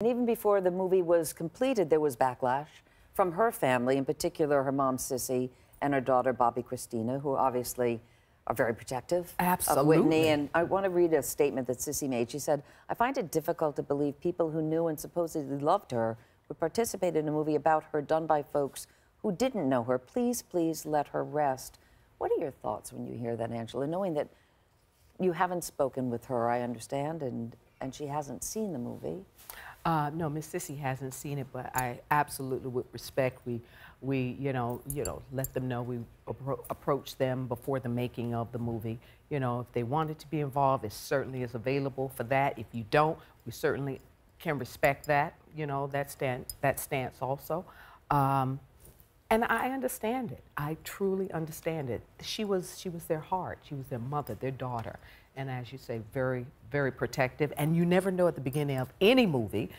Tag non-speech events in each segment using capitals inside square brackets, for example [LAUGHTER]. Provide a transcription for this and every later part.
And even before the movie was completed, there was backlash from her family, in particular her mom, Cissy, and her daughter, Bobbi Kristina, who obviously are very protective Absolutely. of Whitney. And I want to read a statement that Cissy made. She said, I find it difficult to believe people who knew and supposedly loved her would participate in a movie about her done by folks who didn't know her. Please, please let her rest. What are your thoughts when you hear that, Angela, knowing that you haven't spoken with her, I understand, and, and she hasn't seen the movie? Uh, no, Miss Cissy hasn't seen it, but I absolutely, with respect, we, we, you know, you know, let them know we appro approach them before the making of the movie. You know, if they wanted to be involved, it certainly is available for that. If you don't, we certainly can respect that. You know, that stand, that stance also. Um, and I understand it. I truly understand it. She was, she was their heart. She was their mother, their daughter. And as you say, very, very protective. And you never know at the beginning of any movie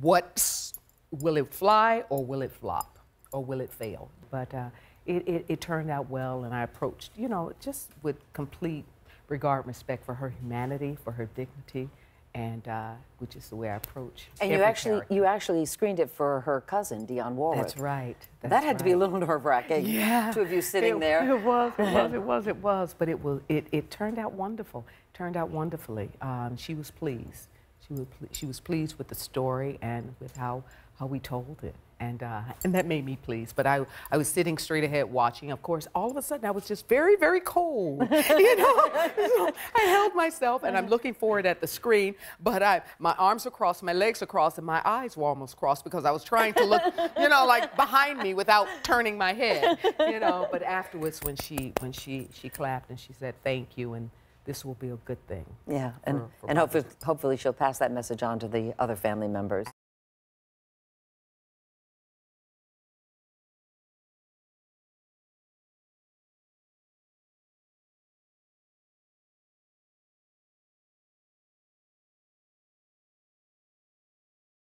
what will it fly or will it flop or will it fail. But uh, it, it, it turned out well, and I approached, you know, just with complete regard respect for her humanity, for her dignity and uh, which is the way I approach. And you actually character. you actually screened it for her cousin Dionne Warwick. That's right. That's that had right. to be a little [LAUGHS] nerve wracking. Yeah, two of you sitting it, there. It was. It was. [LAUGHS] It was. It was. But it was. It, it turned out wonderful. Turned out wonderfully. Um, she was pleased. She was. She was pleased with the story and with how how we told it and uh, and that made me pleased. But I I was sitting straight ahead watching. Of course, all of a sudden I was just very very cold. [LAUGHS] you know, so [LAUGHS] I held myself, and I'm looking forward at the screen. But I my arms are crossed, my legs are crossed, and my eyes were almost crossed because I was trying to look, [LAUGHS] you know, like behind me without turning my head. You know, but afterwards when she when she she clapped and she said thank you and this will be a good thing. Yeah, and, for, for and hopefully, hopefully she'll pass that message on to the other family members.